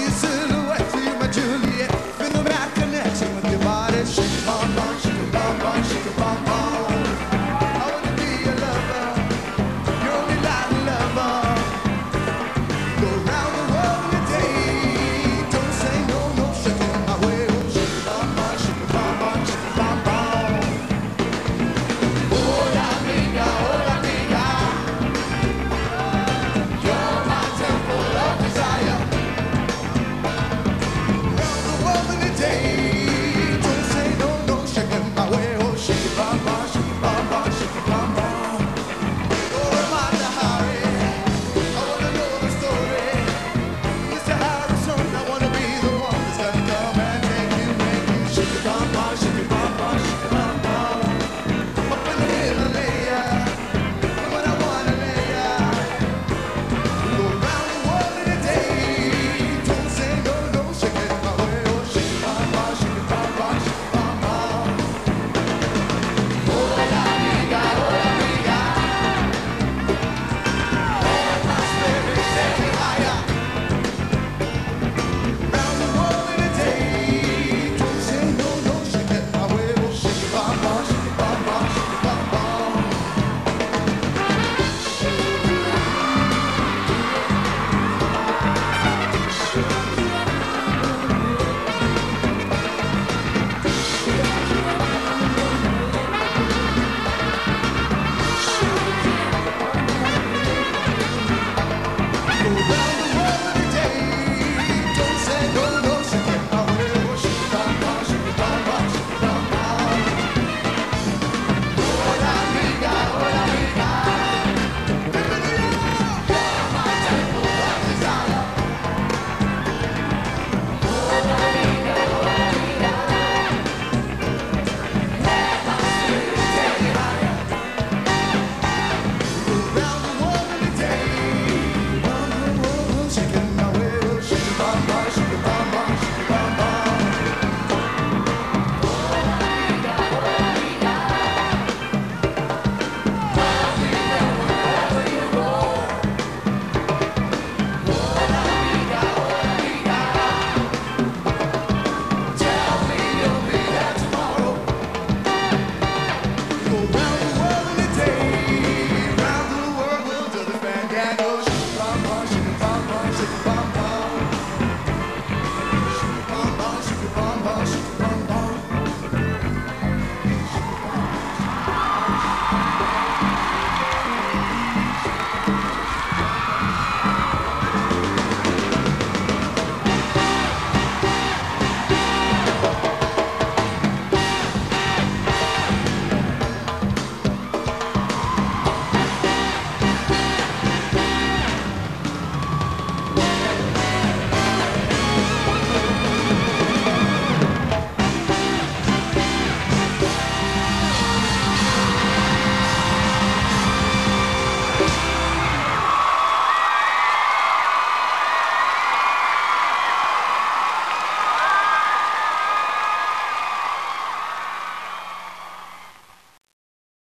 Jesus.